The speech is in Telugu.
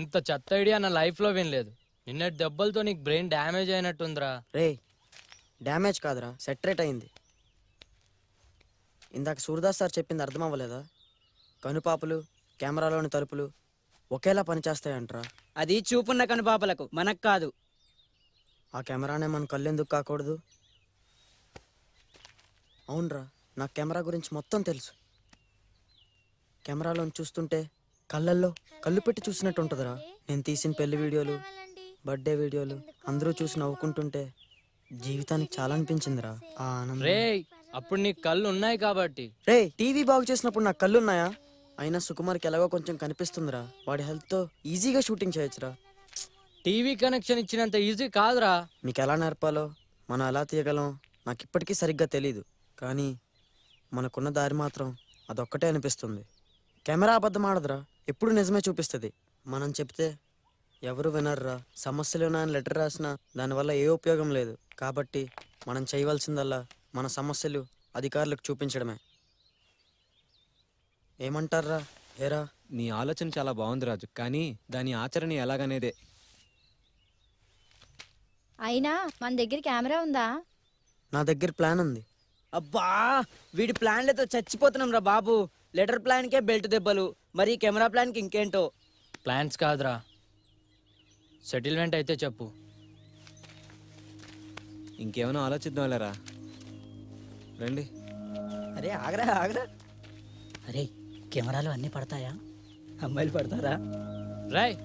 ఇంత చెత్త ఐడియా నా లైఫ్లో వినలేదు. నిన్నటి దెబ్బలతో నీకు బ్రెయిన్ డ్యామేజ్ అయినట్టుందిరా. రే డ్యామేజ్ కాదురా సెటరేట్ అయింది. ఇందాక సూర్దాస్ సార్ చెప్పింది అర్థం అవ్వలేదా కనుపాపలు కెమెరాలోని తలుపులు ఒకేలా పనిచేస్తాయంట్రా. అది చూపున్న కనుపాపలకు మనకు కాదు. ఆ కెమెరానే మన కళ్ళెందుకు కాకూడదు? అవునరా నాకు కెమెరా గురించి మొత్తం తెలుసు. కెమెరాలో చూస్తుంటే కళ్ళల్లో కళ్ళు పెట్టి చూసినట్టు ఉంటుందిరా నేను తీసిన పెళ్ళి వీడియోలు బర్త్డే వీడియోలు అందరూ చూసి నవ్వుకుంటుంటే జీవితానికి చాలా అనిపించిందిరా ఆ ఆనందం. రే అప్పుడు నీకు కళ్ళు ఉన్నాయి కాబట్టి. రే టీవీ బాగు చేసినప్పుడు నాకు కళ్ళు ఉన్నాయా? అయినా సుకుమార్కి ఎలాగో కొంచెం కనిపిస్తుందిరా. వాడి హెల్త్తో ఈజీగా షూటింగ్ చేయొచ్చురా. టీవీ కనెక్షన్ ఇచ్చినంత ఈజీ కాదురా. మీకు ఎలా నేర్పాలో మనం ఎలా తీయగలం నాకు ఇప్పటికీ సరిగ్గా తెలీదు. కానీ మనకున్న దారి మాత్రం అదొక్కటే అనిపిస్తుంది. కెమెరా అబద్ధం ఆడదురా. ఎప్పుడు నిజమే చూపిస్తుంది. మనం చెప్తే ఎవరు వినర్రా? సమస్యలు ఉన్నాయని లెటర్ రాసినా దానివల్ల ఏ ఉపయోగం లేదు. కాబట్టి మనం చేయవలసిందల్లా మన సమస్యలు అధికారులకు చూపించడమే. ఏమంటారా ఏరా? నీ ఆలోచన చాలా బాగుంది రాజు. కానీ దాని ఆచరణ ఎలాగనేదే. అయినా మన దగ్గర కెమెరా ఉందా? నా దగ్గర ప్లాన్ ఉంది. అబ్బా! వీడి ప్లాన్లతో చచ్చిపోతున్నాం రా బాబు. లెటర్ ప్లాన్కే బెల్ట్ దెబ్బలు మరి కెమెరా ప్లాన్కి ఇంకేంటో? ప్లాన్స్ కాదురా. సెటిల్మెంట్ అయితే చెప్పు. ఇంకేమైనా ఆలోచిద్దాం లేరా రండి. అరే ఆగరా ఆగరా. అరే కెమెరాలు అన్నీ పడతాయా? అమ్మాయిలు పడతారా? రాయ్.